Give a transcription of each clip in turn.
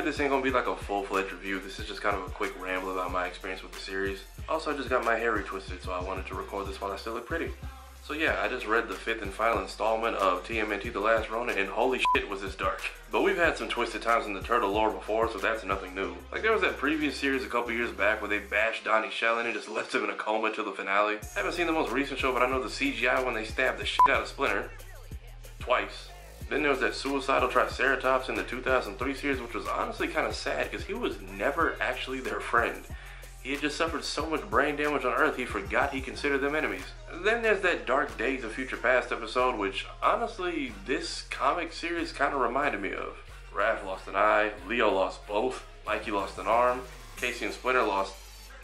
this ain't gonna be like a full-fledged review. This is just kind of a quick ramble about my experience with the series. Also, I just got my hair retwisted, so I wanted to record this while I still look pretty. So yeah, I just read the fifth and final installment of TMNT The Last Ronin, and holy shit was this dark. But we've had some twisted times in the Turtle lore before, so that's nothing new. Like there was that previous series a couple years back where they bashed Donnie Shellen and just left him in a coma till the finale. I haven't seen the most recent show, but I know the CGI when they stabbed the shit out of Splinter. Twice. Then there was that suicidal Triceratops in the 2003 series, which was honestly kind of sad because he was never actually their friend. He had just suffered so much brain damage on Earth he forgot he considered them enemies. Then there's that Dark Days of Future Past episode, which honestly this comic series kind of reminded me of. Raph lost an eye, Leo lost both, Mikey lost an arm, Casey and Splinter lost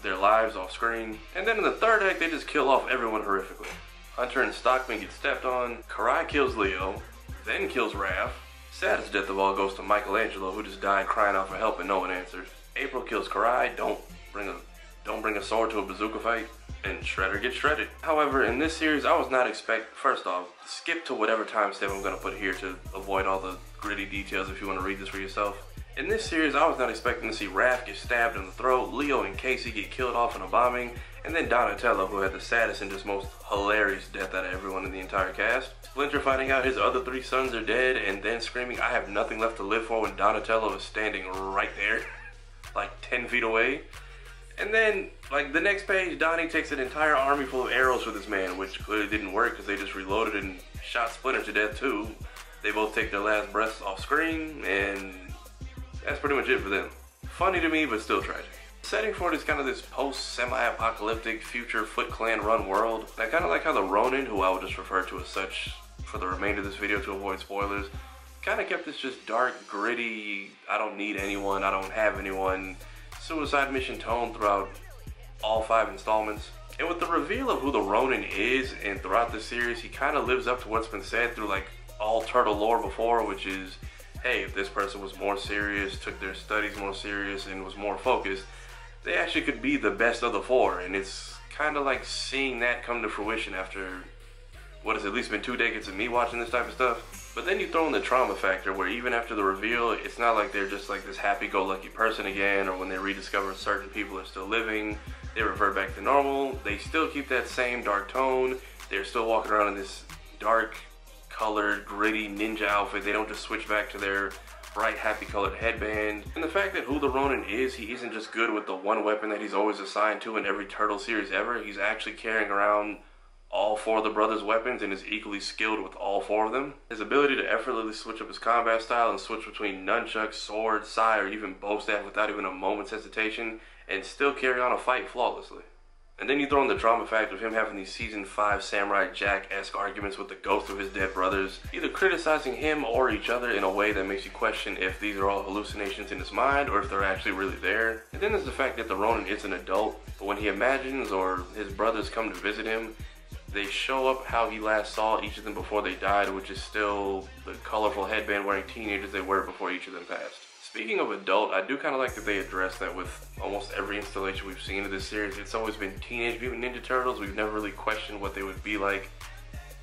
their lives off screen, and then in the third act they just kill off everyone horrifically. Hunter and Stockman get stepped on, Karai kills Leo, then kills Raph. Saddest death of all goes to Michelangelo, who just died crying out for help and no one answers. April kills Karai, don't bring a don't bring a sword to a bazooka fight, and Shredder gets shredded. However, in this series, I was not expect. First off, skip to whatever timestamp I'm gonna put here to avoid all the gritty details if you want to read this for yourself. In this series, I was not expecting to see Raph get stabbed in the throat, Leo and Casey get killed off in a bombing, and then Donatello, who had the saddest and just most hilarious death out of everyone in the entire cast. Splinter finding out his other three sons are dead, and then screaming, I have nothing left to live for when Donatello is standing right there, like 10 feet away. And then, like, the next page, Donnie takes an entire army full of arrows for this man, which clearly didn't work because they just reloaded and shot Splinter to death too. They both take their last breaths off screen, and that's pretty much it for them. Funny to me, but still tragic. Setting for it is kind of this post semi-apocalyptic future Foot Clan run world. And I kind of like how the Ronin, who I will just refer to as such for the remainder of this video to avoid spoilers, kind of kept this just dark, gritty, I don't need anyone, I don't have anyone, suicide mission tone throughout all five installments. And with the reveal of who the Ronin is and throughout the series, he kind of lives up to what's been said through like all Turtle lore before, which is hey, if this person was more serious, took their studies more serious, and was more focused, they actually could be the best of the four. And it's kind of like seeing that come to fruition after what has at least been two decades of me watching this type of stuff. But then you throw in the trauma factor where even after the reveal, it's not like they're just like this happy-go-lucky person again, or when they rediscover certain people are still living, they revert back to normal. They still keep that same dark tone. They're still walking around in this dark colored, gritty ninja outfit. They don't just switch back to their bright, happy colored headband. And the fact that who the Ronin is, he isn't just good with the one weapon that he's always assigned to in every Turtle series ever. He's actually carrying around all four of the brothers' weapons and is equally skilled with all four of them. His ability to effortlessly switch up his combat style and switch between nunchucks, sword, sai, or even bow staff without even a moment's hesitation and still carry on a fight flawlessly. And then you throw in the drama factor of him having these season 5 Samurai Jack-esque arguments with the ghost of his dead brothers, either criticizing him or each other in a way that makes you question if these are all hallucinations in his mind or if they're actually really there. And then there's the fact that the Ronin is an adult, but when he imagines or his brothers come to visit him, they show up how he last saw each of them before they died, which is still the colorful headband wearing teenagers they were before each of them passed. Speaking of adult, I do kind of like that they address that with almost every installation we've seen of this series. It's always been Teenage Mutant Ninja Turtles. We've never really questioned what they would be like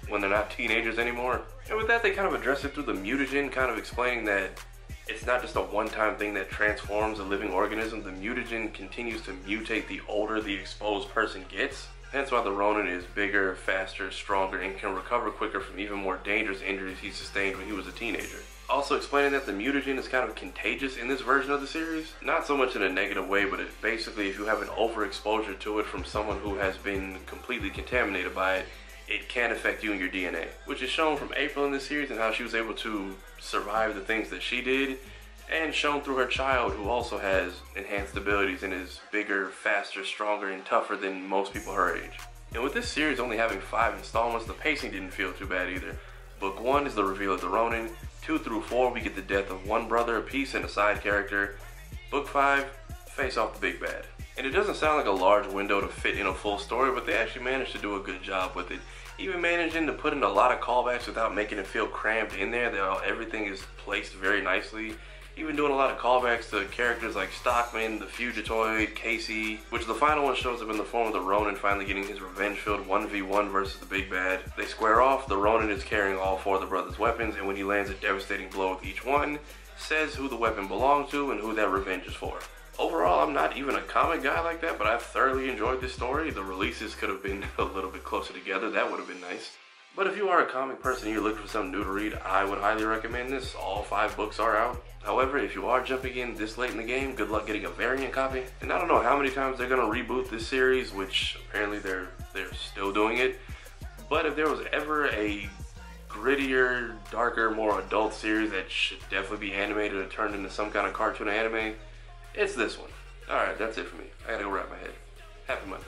when they're not teenagers anymore. And with that, they kind of address it through the mutagen, kind of explaining that it's not just a one-time thing that transforms a living organism. The mutagen continues to mutate the older the exposed person gets. Hence why the Ronin is bigger, faster, stronger, and can recover quicker from even more dangerous injuries he sustained when he was a teenager. Also explaining that the mutagen is kind of contagious in this version of the series. Not so much in a negative way, but it basically if you have an overexposure to it from someone who has been completely contaminated by it, it can affect you and your DNA. Which is shown from April in this series and how she was able to survive the things that she did and shown through her child who also has enhanced abilities and is bigger, faster, stronger, and tougher than most people her age. And with this series only having five installments, the pacing didn't feel too bad either. Book one is the reveal of the Ronin, Two through four, we get the death of one brother apiece and a side character. Book five, face off the big bad. And it doesn't sound like a large window to fit in a full story, but they actually managed to do a good job with it. Even managing to put in a lot of callbacks without making it feel cramped in there. All, everything is placed very nicely even doing a lot of callbacks to characters like Stockman, the Fugitoid, Casey, which the final one shows up in the form of the Ronin finally getting his revenge-filled 1v1 versus the Big Bad. They square off, the Ronin is carrying all four of the brothers' weapons, and when he lands a devastating blow with each one, says who the weapon belongs to and who that revenge is for. Overall, I'm not even a comic guy like that, but I've thoroughly enjoyed this story. The releases could have been a little bit closer together, that would have been nice. But if you are a comic person and you're looking for something new to read, I would highly recommend this. All five books are out. However, if you are jumping in this late in the game, good luck getting a variant copy. And I don't know how many times they're gonna reboot this series, which apparently they're they're still doing it. But if there was ever a grittier, darker, more adult series that should definitely be animated or turned into some kind of cartoon anime, it's this one. Alright, that's it for me. I gotta go wrap my head. Happy Monday.